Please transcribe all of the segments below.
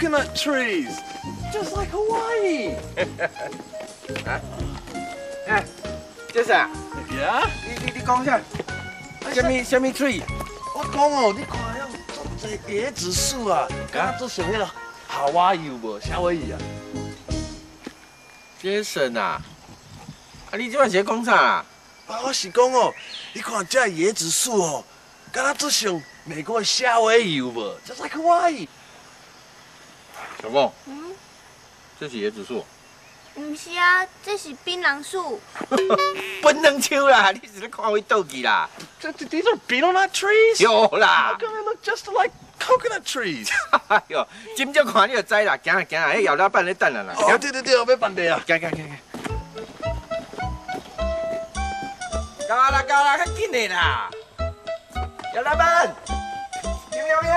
coconut trees. Just like Hawaii. 哎，这是啊，Yeah? 你你你讲啥？什么什么 tree？我讲哦，你看遐种这椰子树啊，敢做像迄个夏威夷有无？夏威夷啊？Jason 啊，啊你这摆是在讲啥啊？啊，我是讲哦，你看这椰子树哦，敢若做像美国的夏威夷有无？Just like Hawaii. 小凤，嗯，这是椰子树，唔是啊，这是槟榔树。槟榔树啦，你是咧看我倒去啦？Th- th- These are nut trees. 有 How 啦，come they look just like coconut trees? 哎呦，今朝看你就知啦，行啊行啊，迄摇老板咧等啦啦，哦，对对对，我要办地啊。行行行行。到啦到啦，较紧的啦，姚老板，金龙兄，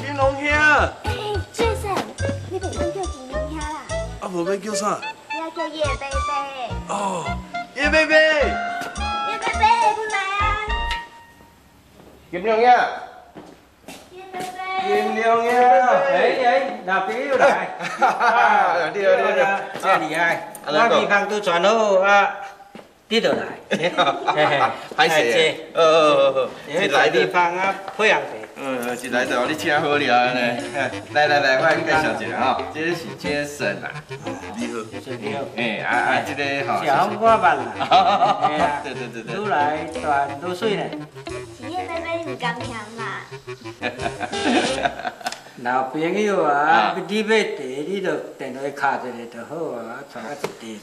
金龙兄，啦，啊，无要叫啥？你要叫叶贝贝。哦，叶贝贝。叶贝贝，你来啊！金龙呀，叶贝贝。金龙呀，哎哎，老朋友来，啊你好你好你好真厉害，啊哪个我地方都传好啊，你就来，嘿嘿歹势，呃呃呃，因为一来地就，方啊培养的，呃，一来就你请好了呢。来来来，我介绍一下哈，这是杰森啦，你好，是你好，哎啊啊，这个好，小我办啦，对对对对愈来大愈水呢，是叶贝贝，你唔甘听嘛？老朋友啊，你买茶你就电话卡一个就好啊，传啊一点，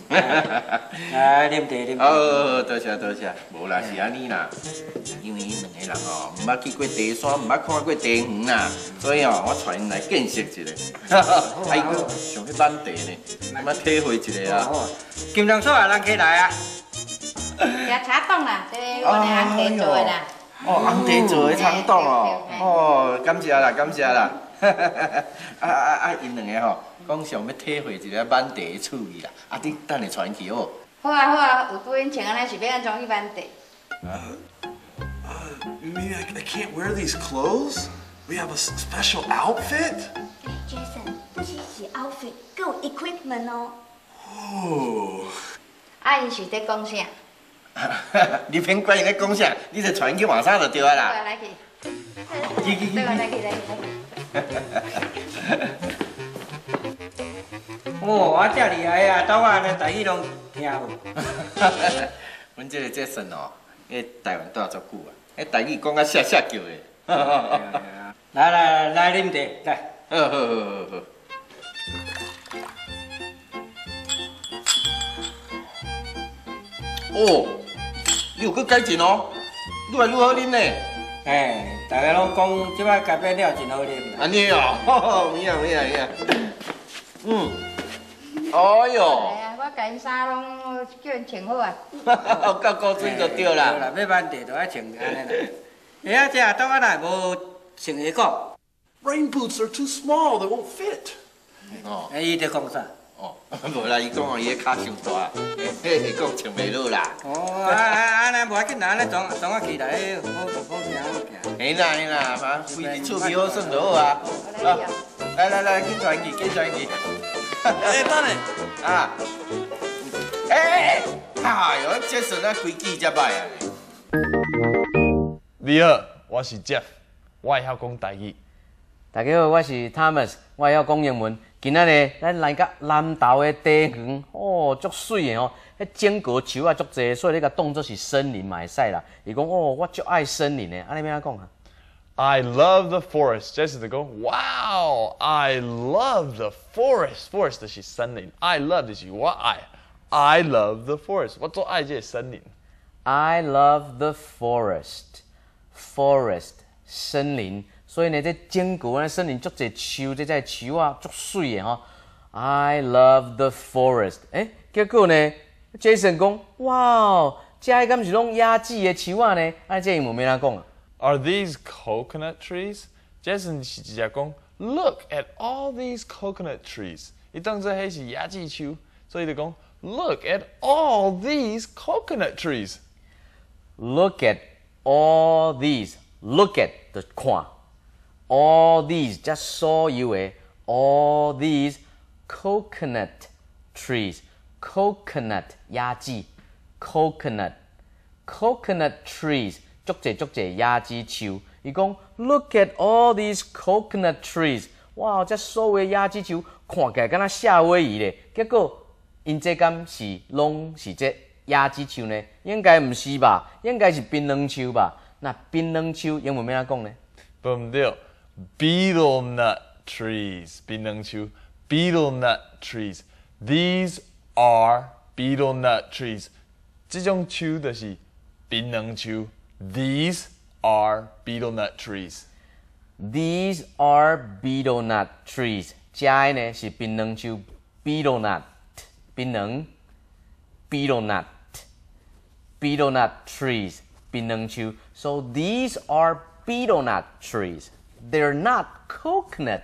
来啉茶啉茶，哦，多谢多谢，无啦是安尼啦，因为伊两个人哦，毋捌去过茶山，毋捌看过茶园啦，所以哦，我带因来见识一下。啊，伊个上去挽茶呢，毋捌体会一下啊。好啊，金龙树啊，咱起来啊，也茶冻啦，这我哋红茶做的啦。哦，红茶做的茶冻哦，哦，感谢啦，感谢啦。啊啊啊！因两个吼，讲想要体会一下挽茶的趣味啦。啊，你等下传去哦。好啊好啊，有拄因穿安尼是要安怎去挽茶？You mean I, I can't wear these clothes? We have a special outfit? 哎，Jason，不是是 outfit，还有 equipment 哦。Oh. 啊，因是在讲啥？你免管伊咧讲啥，你就传去换衫就对啦。啊，来去。来去来去来去。哦，我这厉害啊，到我安尼台语拢听有。阮这个这神哦，迄台湾住足久啊，迄台语讲啊写写叫的。来来来啉茶，来。好好好好好。哦，你有去改进哦，愈来愈好啉呢。哎，大家拢讲即摆改变了真好啉啦。安尼哦，有影有影有影。嗯，哎哟，哎呀，我甲因衫拢叫人穿好啊。够高水就对啦。啦，要挽地就爱穿安尼啦。哎呀，这倒我来无穿鞋裤，Rain boots are too small, they won't fit. 哦哎，伊在讲啥？无啦，伊讲哦，伊个脚伤大，嘿嘿，讲穿袂落啦。哦，啊啊，安尼无要紧啦，安尼装装我起来，好好行好行。嘿啦嘿啦，反正规日厝边好耍就好啊。来。来来来，紧传去，紧传去。哎，等下，啊，哎，哎呦，这算啊规矩才歹啊。你好，我是 Jeff，我会晓讲台语。大家好，我是 Thomas，我会晓讲英文。今仔日咱来个南投的茶园，哦，足水的哦，迄坚果树啊足济，所以你甲当作是森林嘛会使啦。伊讲哦，我足爱森林的，安尼要安怎讲啊？I love the forest，这是就讲，Wow，I love the forest。forest 就是森林，I love 就是我爱，I love the forest，我做爱这个森林。I love the forest. Forest 森林，所以呢，这坚果呢森林足侪树，这只树啊足水的吼。I love the forest。诶，结果呢，Jason 讲，哇，这敢是拢野子的树啊呢？啊，这英文要安怎讲啊？Are these coconut trees？Jason 是直接讲，Look at all these coconut trees。伊当作迄是椰子树，所以就讲，Look at all these coconut trees。Look at all these. Look at 的看 all these just saw you. 哎，All these coconut trees coconut 椰子 coconut coconut trees 足侪足侪椰子树。伊讲，Look at all these coconut trees。哇，这所有椰子树看起来敢那夏威夷咧。结果，因这敢是拢是这椰子树呢？应该毋是吧？应该是槟榔树吧？那槟榔树英文要安怎讲呢？不唔对 ，beetle nut trees，槟榔树，beetle nut trees。These are beetle nut trees。这种树就是槟榔树。These are beetle nut trees. These are beetle nut trees. 遮的呢是槟榔树，beetle nut，槟榔，beetle nut。beetle nut trees, 槟榔树. So these are beetle nut trees. They're not coconut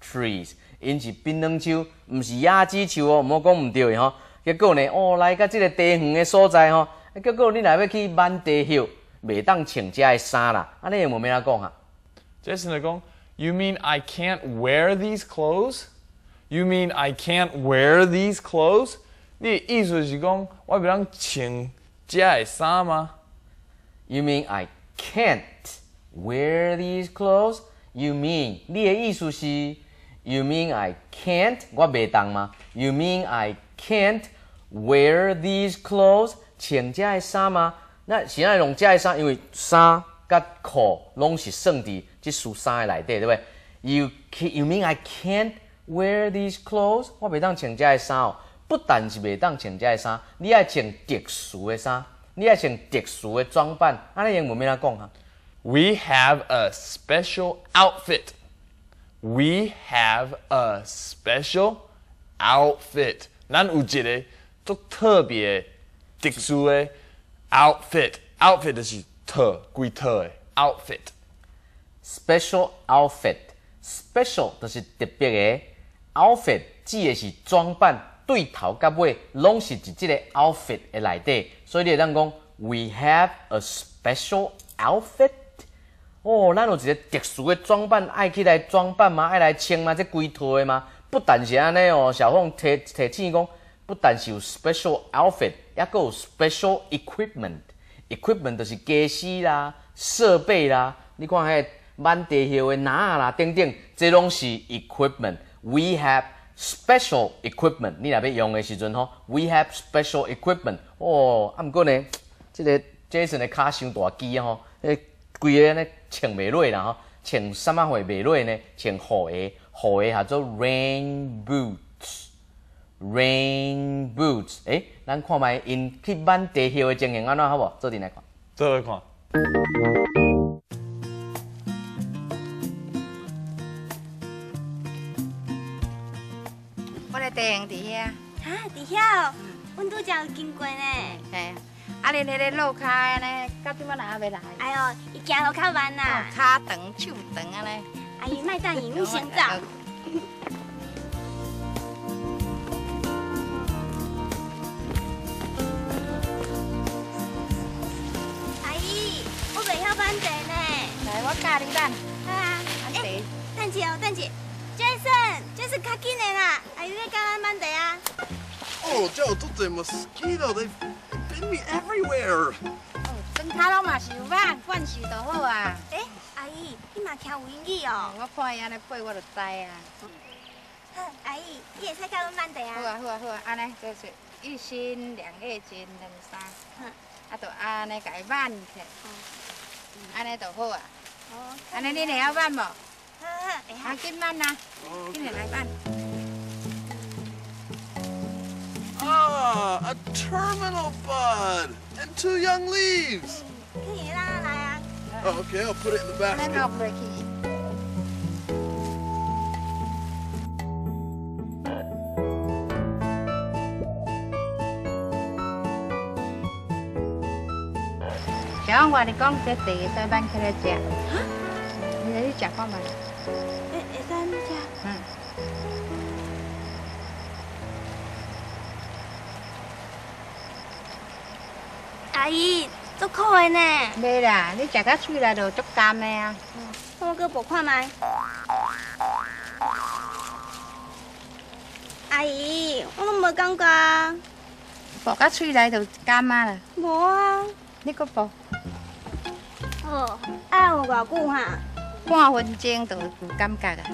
trees. 因是槟榔树，毋是椰子树哦，莫讲毋对吼。结果呢，哦，来到这个地远的所在吼，结果你若要去满地叶。袂当穿遮的衫啦，安尼有无咩来讲啊？Jason 就讲，You mean I can't wear these clothes? You mean I can't wear these clothes? 你意思是讲我袂当穿遮的衫吗？You mean I can't wear these clothes? You mean 你的意思是？You mean I can't 我袂当吗？You mean I can't wear these clothes 穿遮的衫吗？那现在用遮个衫，因为衫甲裤拢是算伫即束衫的内底，对不对？You you mean I can't wear these clothes？我袂当穿遮个衫哦。不但是袂当穿遮个衫，你爱穿特殊的衫，你爱穿特殊的装扮。安尼英文要安讲哈 ？We have a special outfit. We have a special outfit. 咱有一个足特别、特殊的。outfit outfit 就是特贵特的 outfit。special outfit special 就是特别的 outfit 指的是装扮，对头到尾拢是伫即个 outfit 的内底，所以你会当讲 we have a special outfit。 哦，咱有一个特殊的装扮，爱去来装扮吗？爱来穿吗？这规套的吗？不但是安尼哦，小凤提提醒讲。不但是有 special outfit，也有 special equipment。equipment 就是家私啦、设备啦。你看迄满地叶的拿啦、等等，这拢是 equipment。We have special equipment。你若要用的时阵吼，we have special equipment。哦，啊，毋过呢，这个 Jason 的脚伤大机啊吼，迄规个呢穿袂落啦吼，穿什么会袂落呢？穿雨鞋，雨鞋叫做 rain boots。rain boots，哎，咱看卖因去挽地叶的情形安怎好无？做阵来看，做来看。我的地形伫遐。哈，伫遐哦，阮拄则有经过呢。嘿，啊，恁迄个路卡安尼，到即摆哪还袂来？哎呦，伊行路较慢呐。脚长手长安尼。阿姨，卖等伊，你先走。我教你等。好啊。哎，等姐哦，等姐。Jason，这是较紧的啦。阿姨在教咱慢地啊。哦，这有足多 mosquito，they bit me everywhere。哦，整卡拢嘛是有吧，惯习就好啊。哎，阿姨，你嘛听有英语哦。我看伊安尼背，我就知啊。阿姨，你会使教阮慢地啊？好啊，好啊，好啊，安尼就是一心两个金两三。啊，就安尼改慢起，安尼就好啊。哦安尼你会晓办无？好好，啊，紧办呐，紧来办。A terminal bud and two young leaves. Oh, okay, I'll put it in the basket. 小我你讲这地在搬起来食，你来去食看嘛？会会阿姨，足苦的呢。袂啦，你食到嘴内就足干的啊。我搁无看卖。阿姨，我拢无感觉啊。爆到嘴内就甘啊啦。无啊。你搁爆？哦，爱有偌久哈？半分钟就有感觉啊。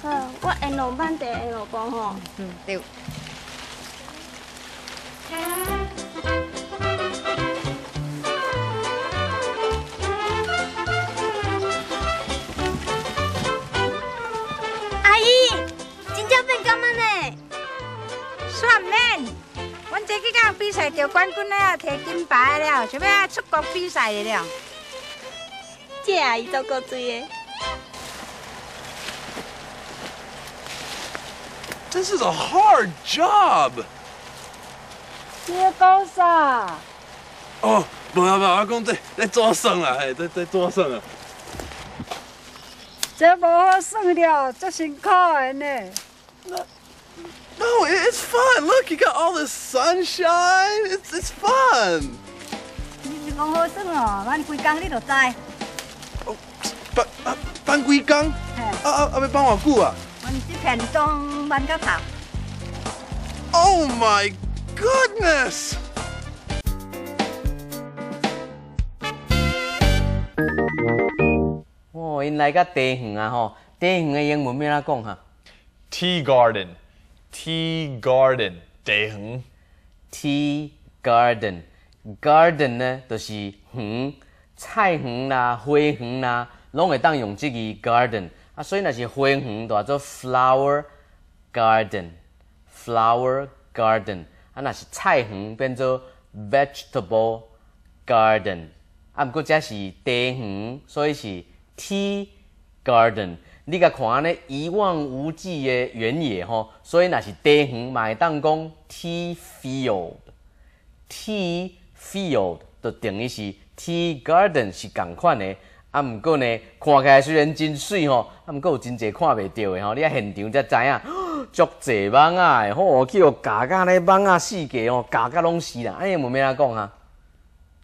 好，我沿路慢地沿路讲吼。嗯，对。这几工比赛得冠军了，摕金牌了，想要出国比赛了。这阿姨足够水的。This is a hard job. 你要讲啥？哦，无啊无啊，我讲在在做算啊，嘿，在在做算啊。这无好算了，足辛苦的呢。No, it- it's fun. Look, you got all this sunshine. It's it's fun. 你是讲好耍哦，咱规工你就知。搬啊搬几工？嘿，啊啊啊！要搬偌久啊阮这片种搬到头。？Oh my goodness! 哦，因来个茶园啊吼，茶园的英文要安怎讲哈 Tea garden, tea garden, 茶园。？Tea garden，garden 呢就是园，菜园啦、花园啦，拢会当用这个 garden。啊，所以若是花园就叫做 flower garden，flower garden。啊，那是菜园变做 vegetable garden。啊，毋过这是茶园，所以是 tea garden。你甲看安尼一望无际的原野吼，所以若是茶园，嘛会当讲 T field，T field 就等于是 T garden 是共款的。啊，毋过呢，看起来虽然真水吼，啊，毋过有真济看袂到的吼。你啊现场才知影，足济蚊仔的，吼，去互夹甲咧蚊仔四界吼，夹甲拢是啦。安尼有咩怎讲啊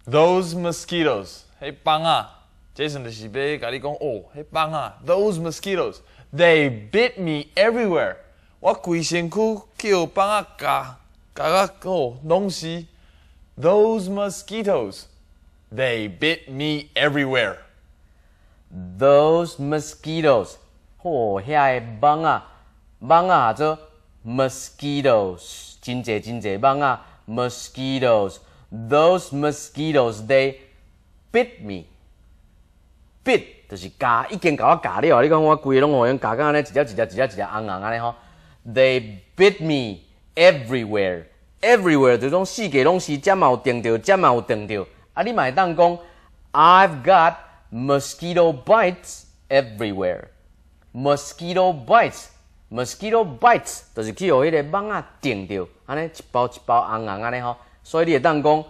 ？Those mosquitoes，迄蜂啊，Jason 就是要甲你讲哦，迄蜂啊，Those mosquitoes，they bit me everywhere。我规身躯去互蜂仔夹，夹甲哦拢是。Those mosquitoes，they bit me everywhere。Those mosquitoes，哦、遐个蚊啊，蚊啊做 mosquitoes，真济真济蚊啊 mosquitoes。Those mosquitoes they bit me。Bit 就是夹，已经甲我夹了。你讲我规个拢互用夹到安尼，一条一条一条一条红红安尼吼。They bit me everywhere。everywhere 就种四界拢是，遮嘛有定着，遮嘛有定着。啊，你嘛会当讲 I've got mosquito bites everywhere. Mosquito bites, mosquito bites 就是去互迄个蚊仔叮着，安尼一包一包红红安尼吼。所以你会当讲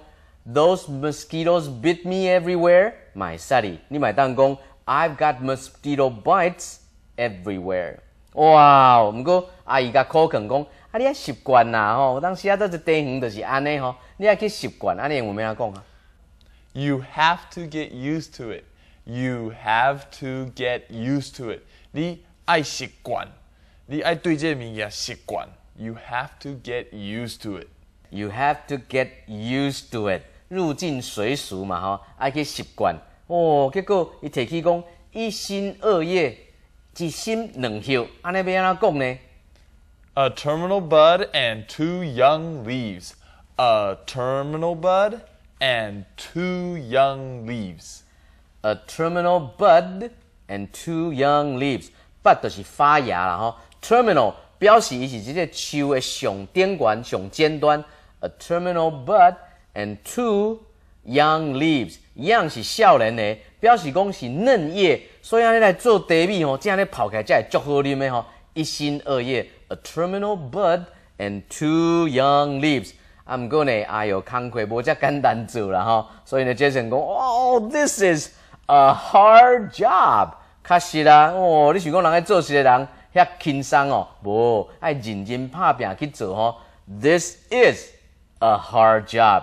Those mosquitoes bit me everywhere. 买使哩，你嘛会当讲 I've got mosquito bites everywhere. 哇！毋过阿姨甲口劝讲，啊你爱习惯啦吼，有当时啊做一茶园就是安尼吼，你爱去习惯，安尼有咩怎讲啊？ You have to get used to it. You have to get used to it. 你爱习惯，你爱对这个物件习惯。You have to get used to it. You have to get used to it， 入境随俗嘛吼，爱去习惯。哦，结果伊提起讲一心二叶，一心两叶，安尼要安怎讲呢？A terminal bud and two young leaves. A terminal bud and two young leaves. A terminal bud and two young leaves。bud 就是发芽啦吼，terminal 表示伊是即个树的上顶端、上尖端。A terminal bud and two young leaves，一样是少年的，表示讲是嫩叶，所以安尼来做茶米吼，这样咧泡起来才会足好啉的吼。一心二叶，a terminal bud and two young leaves。啊，毋过呢，哎哟，工课无遮简单做啦吼，所以呢，Jason 讲，哦，this is a hard job，确实啦，哦，你想讲人爱做事的人遐轻松哦，无，爱认真拍拼去做吼。This is a hard job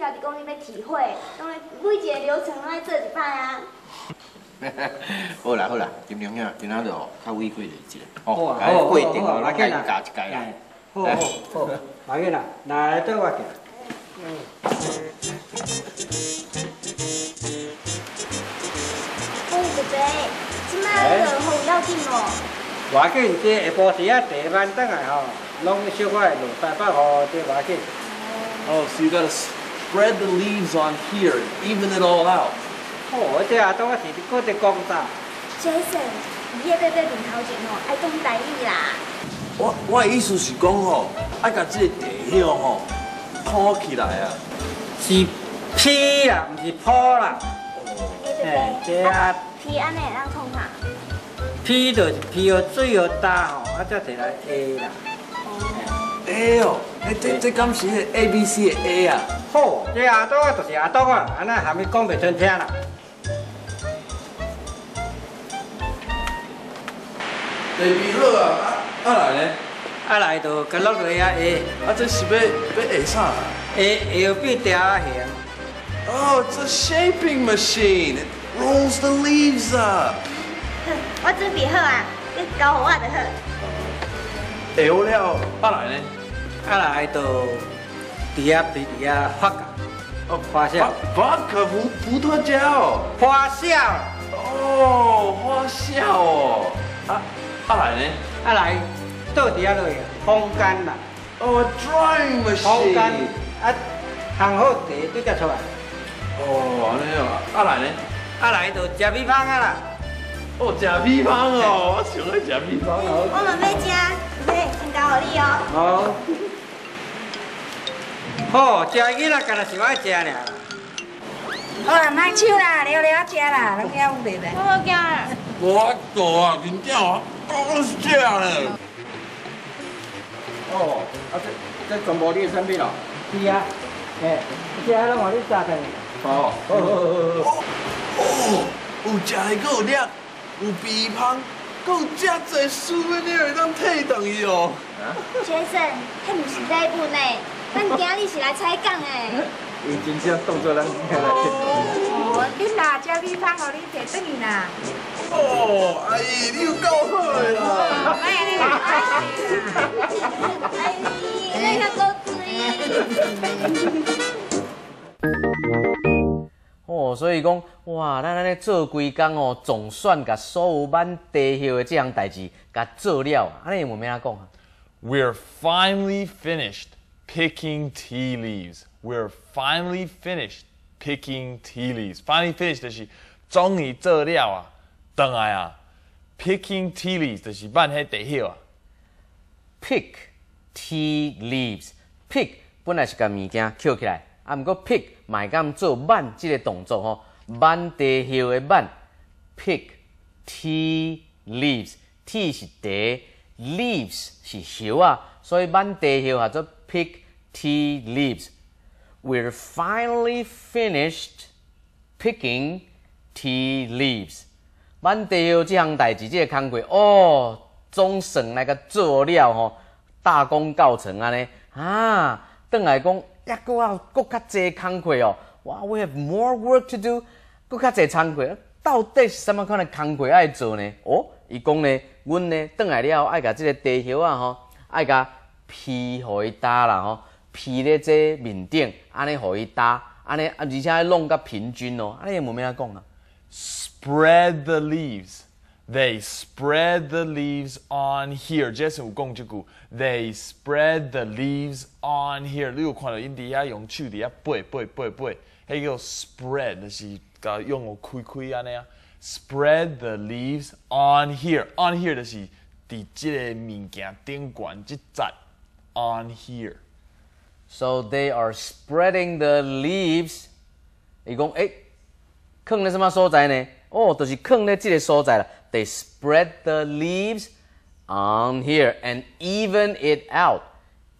家己讲你要体会，当然每一个流程拢爱做一摆啊。好啦好啦，金龙兄，今仔日哦，较委屈你一下，哦，好好，过程哦，好，咱家己教一教啦。好好好，来个啦，来对我行。风姐姐，即摆落雨要紧哦。我紧这下晡时啊，第一晚等下吼，拢小可会落三百雨，这我紧。Oh, so you gotta spread the leaves on here and even it all out. 好，这啊，当我是你搁在讲啥？Jason，你迄个在面头前哦，爱讲台语啦。我我的意思是讲吼，爱甲这个地叶吼铺起来啊。是批啦，毋是铺啦。嘿，这啊，皮安尼会当创啥？批就是批哦，水哦大吼，啊，才摕来下啦。A 哦，哎，这这敢是迄 A B C 的 A 啊？好，这阿东啊，就是阿东啊，安尼还没讲袂顺听啦。地皮好啊，啊啊来呢？啊来就甲落落啊 A，啊这是要要下啥啊？下下变条啊形。Oh, it's a shaping machine. It rolls the leaves up. 我准备好啊，你交互我就好。会好了，啊来呢？啊来就伫遐皮伫遐发甲，哦发笑，发可伏伏特加哦。花笑，哦，发笑哦。啊啊来呢？啊来倒伫遐落去，烘干啦，哦，drying 风干 machine。啊，烘好茶对才出来，哦，安尼哦。啊来呢？啊来就食米芳啊啦，哦，食米芳哦，我想要食米芳哦。我们要食，嘿，先交互你哦。好，好食囡仔干那是我爱食尔。好啦，卖手啦，了了食啦，拢了有咧。我！我多啊，真正啊，都是这样的。哦，啊这这全部你的产品哦？是啊，嘿，这拢我你炸的。哦，好好好好好。哦，有食的，搁有粒，有鼻芳，搁有遮济书的，你会当摕倒去哦。Jason，迄毋是礼物呢，咱今日是来采讲的。伊真正当作咱今来哦，恁啦，食米芳，互你摕转去啦。哦，阿姨，你有够好的啦。莫安尼啦，哎，你较够水。哦，所以讲，哇，咱安尼做规工哦，总算甲所有挽地叶的这项代志甲做了，安尼有咩啊讲啊？We're finally finished picking tea leaves. We're finally finished picking tea leaves. Finally finished 就是终于做了啊，等来啊。Picking tea leaves 就是挽迄地叶啊。pick tea leaves。pick 本来是甲物件捡起来，啊，毋过 pick 嘛会敢做挽即个动作吼，挽地叶的挽。pick tea leaves。tea 是茶，leaves 是叶啊，所以挽地叶叫做 pick tea leaves。We're finally finished picking tea leaves。挽地叶这项代志，这个工课哦，总算来个做了吼，大功告成安尼啊！转来讲，抑搁有搁较济工课哦，哇，we have more work to do，搁较济工课，到底是什么款的工课爱做呢？哦，伊讲呢，阮呢转来了后，爱甲即个地叶啊吼，爱甲披互伊搭啦吼，披咧这面顶，安尼互伊搭，安尼，而且要弄甲平均哦，安尼有无咩啊讲啊？Spread the leaves. They spread the leaves on here. Jason 有讲即句，They spread the leaves on here。你有看到因伫遐用手伫遐背背背背，迄叫 spread，就是甲用个开开安尼啊。Spread the leaves on here. On here 就是伫即个物件顶悬即节 on here。So they are spreading the leaves 伊讲诶，放咧什么所在呢？哦，就是放咧即个所在啦。They spread the leaves on here and even it out,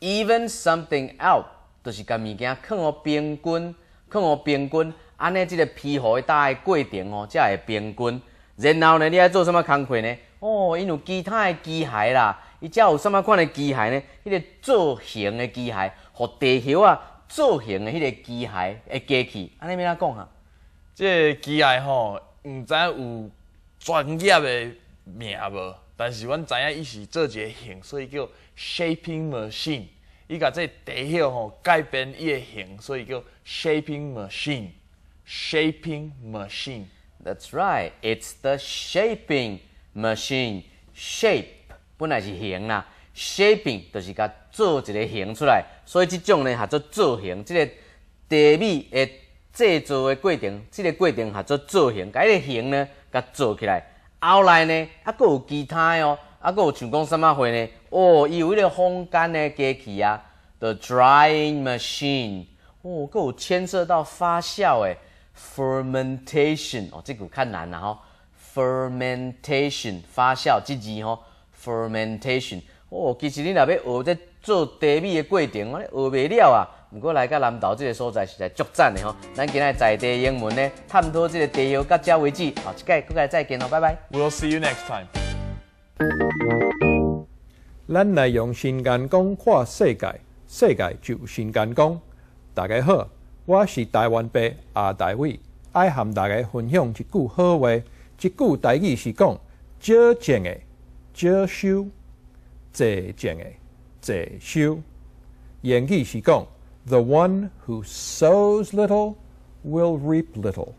even something out，就是甲物件放互平均，放互平均，安尼即个皮互打诶过程哦，才会平均。然后呢，你爱做什么工课呢？哦，因有其他的机械啦，伊才有什么款的机械呢？迄个造型的机械，互地球啊造型的迄个机械诶机器，安尼要怎讲哈？即个机械吼，毋知有专业诶名无？但是阮知影伊是做一个形，所以叫 shaping machine。伊甲这地球吼改变伊的形，所以叫 shaping machine。shaping machine。That's right, it's the shaping machine. Shape 本来是形啦，shaping 就是甲做一个形出来，所以这种呢，叫做造型。这个地米的制作的过程，这个过程叫做造型，甲迄个形呢，甲做起来。后来呢，还佫有其他哦，还佫有像讲什么货呢？哦，伊有迄个烘干的机器啊，the drying machine。哦，佫有牵涉到发酵诶。fermentation 哦，这个较难啦吼。fermentation 发酵即字吼，fermentation 哦，其实你若要学这做茶米的过程，我学袂了啊。毋过来到南投这个所在实在足赞的吼。咱今日在地英文呢，探讨这个地球到这为止。好，一届，再见咯，拜拜。We'll see you next time。咱来用新眼光看世界，世界就新眼光。大家好。我是台湾爸阿大伟，爱和大家分享一句好话。一句台语是讲：少种的少收，多种的 多收。言语是讲：The one who sows little will reap little.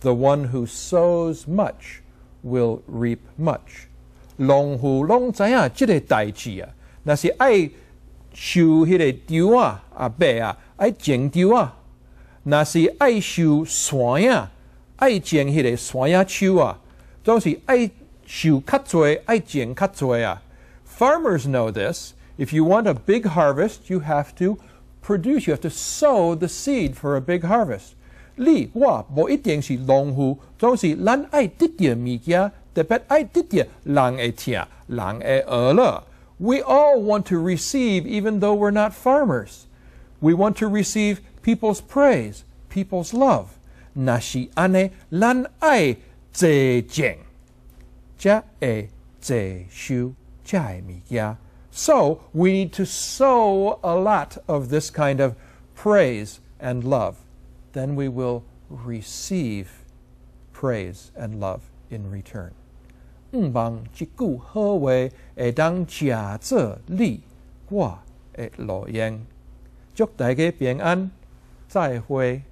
The one who sows much will reap much. 农户拢知影这个代志啊，那是爱收迄个稻啊，阿伯啊，爱种稻啊。那是爱修山呀，爱种迄个山呀树啊，都是爱修较多，爱种较多啊。Farmers know this. If you want a big harvest, you have to produce. You have to sow the seed for a big harvest. 你我无一定是农户，总是咱爱得点物件，特别爱得点人会听，人会学了。We all want to receive, even though we're not farmers. We want to receive people's praise, people's love. Nashi ane lan ai ze jeng. Ja e ze shu jai mi ya. So we need to sow a lot of this kind of praise and love. Then we will receive praise and love in return. 唔望一句好话会当假做你我的路用，祝大家平安。再会。